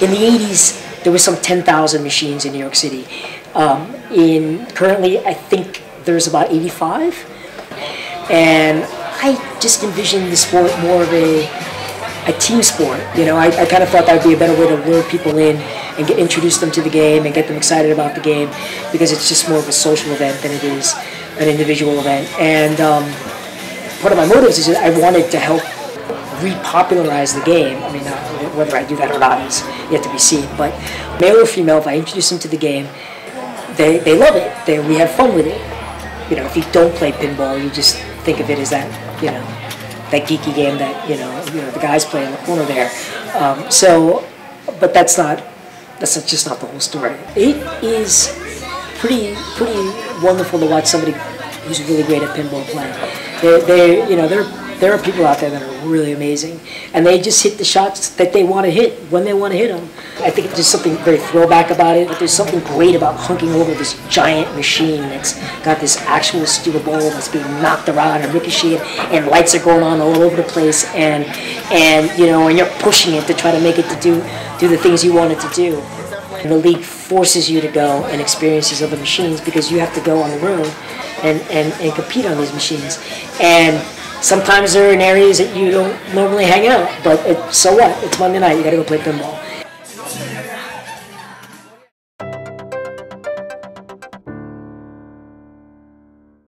in the 80s, there was some 10,000 machines in New York City. Um, in currently, I think there's about 85, and I just envisioned the sport more of a a team sport. You know, I, I kind of thought that would be a better way to lure people in and get introduce them to the game and get them excited about the game because it's just more of a social event than it is an individual event. And um, part of my motives is that I wanted to help repopularize the game. I mean, uh, whether I do that or not is yet to be seen. But male or female, if I introduce them to the game, they, they love it. They, we have fun with it. You know, if you don't play pinball, you just think of it as that, you know, that geeky game that you know, you know the guys play in the corner there. Um, so, but that's not that's just not the whole story. It is pretty pretty wonderful to watch somebody who's really great at pinball play. They, they you know they're there are people out there that are really amazing, and they just hit the shots that they want to hit when they want to hit them. I think there's something very throwback about it, but there's something great about hunking over this giant machine that's got this actual steel ball that's being knocked around and ricocheted, and lights are going on all over the place, and and you know, and you're pushing it to try to make it to do do the things you want it to do. And the league forces you to go and experience these other machines because you have to go on the road and, and, and compete on these machines. And sometimes they're in areas that you don't normally hang out, but it, so what? It's Monday night, you gotta go play pinball.